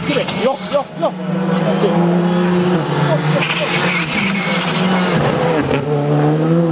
やってるよよよやってる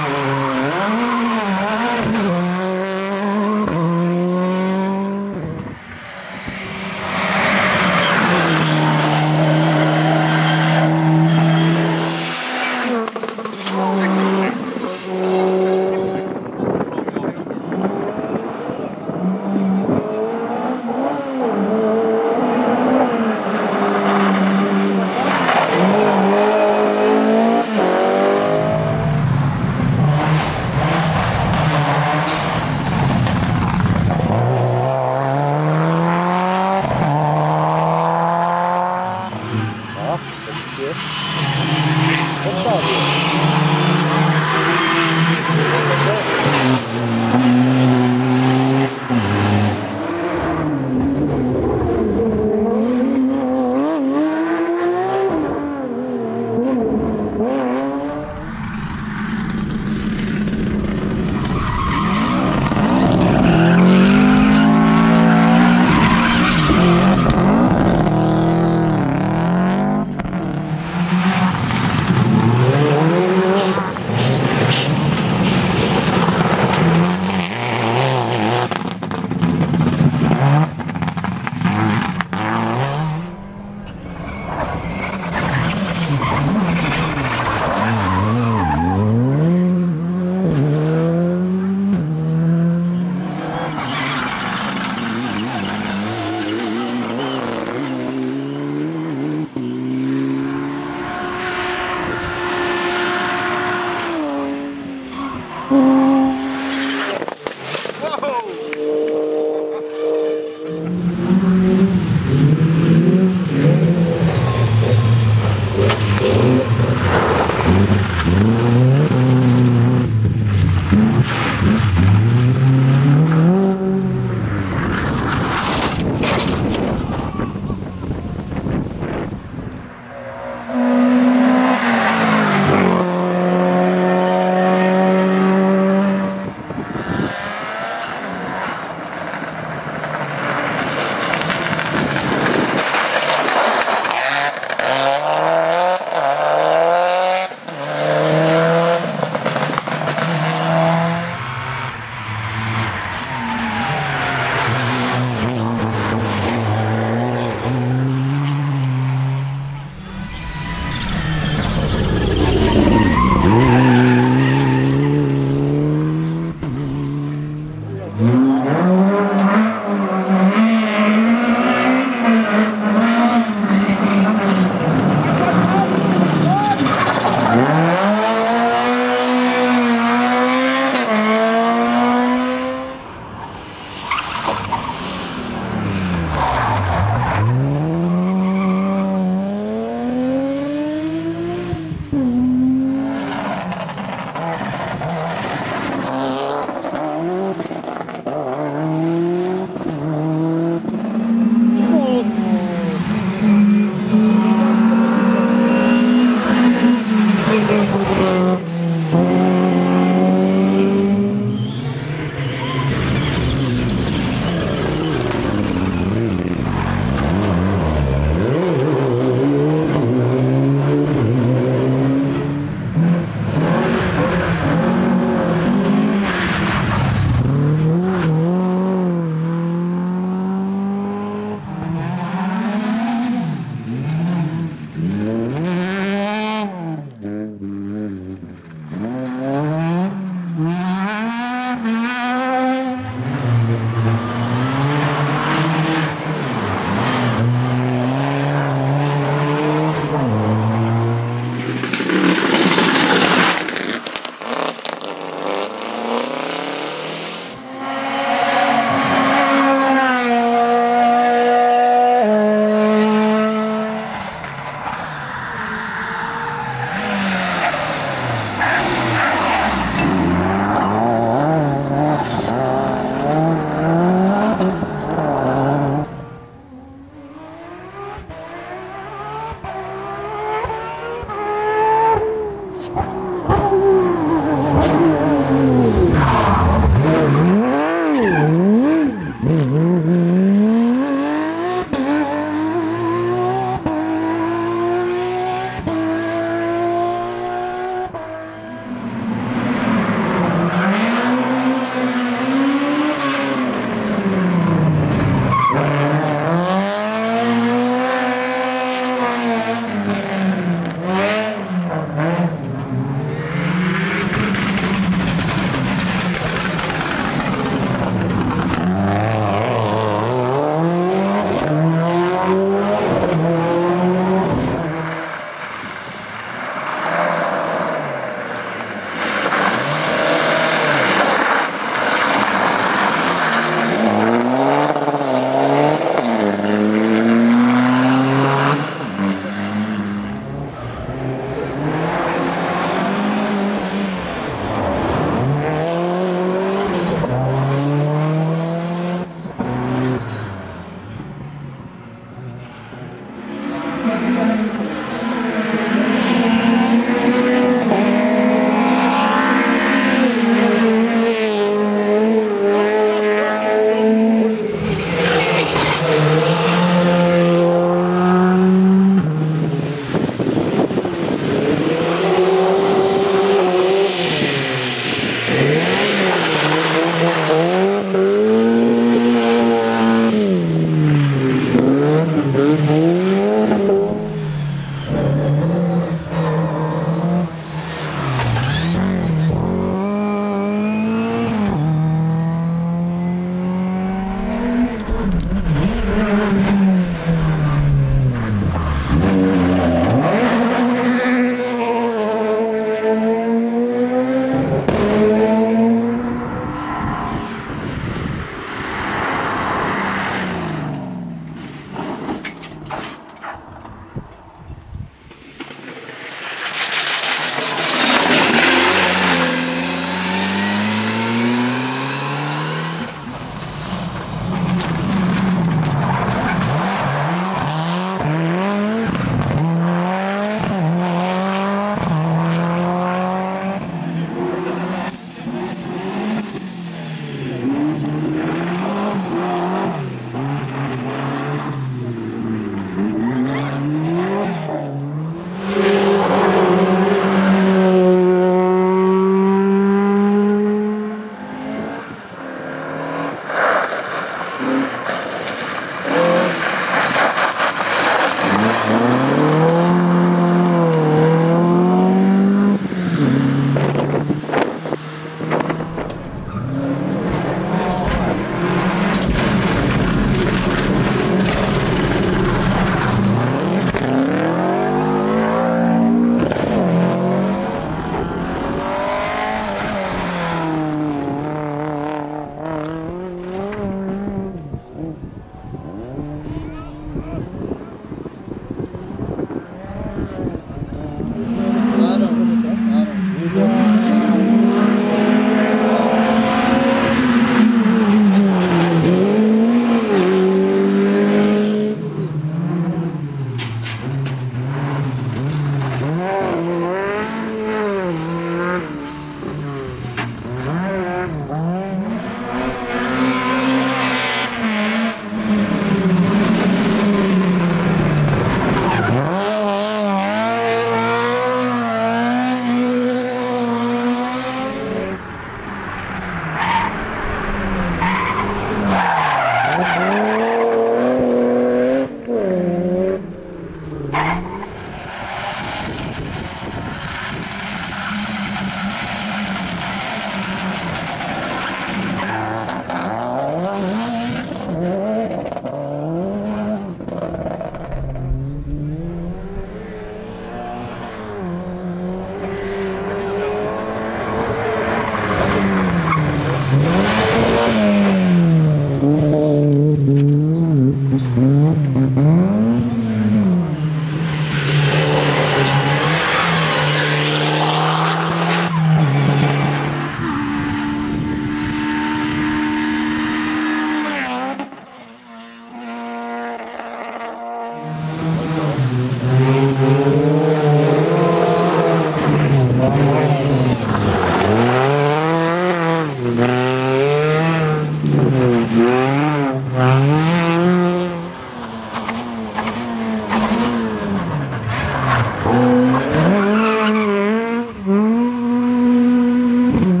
Mm-hmm.